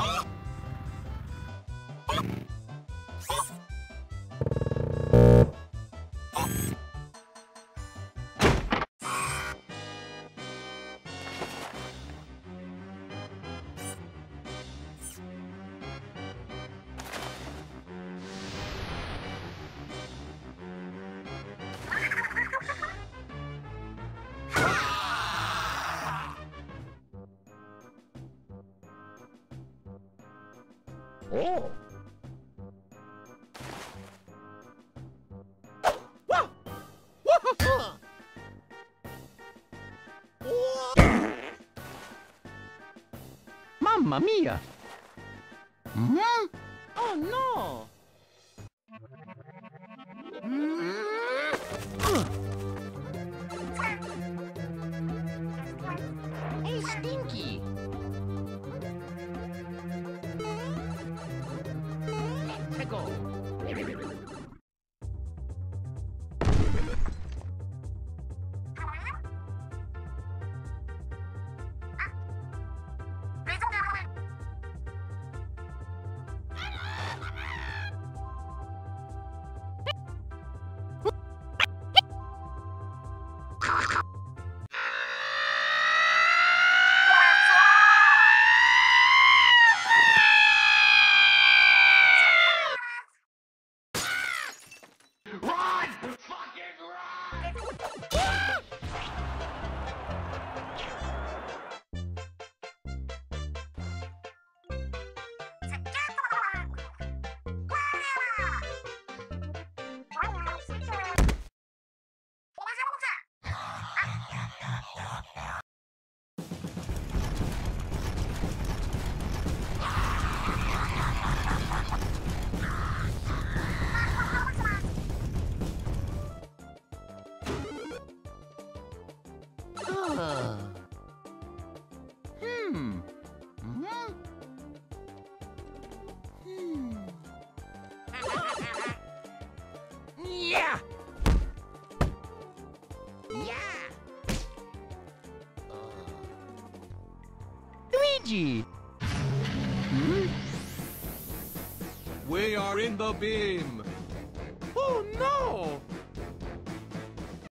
Oh! Oh. Mamma mia! Mm? Oh no! Hey, Stinky! 够 Hmm. Hmm. Hmm. yeah. Yeah. Luigi. Hmm? We are in the beam. Oh no!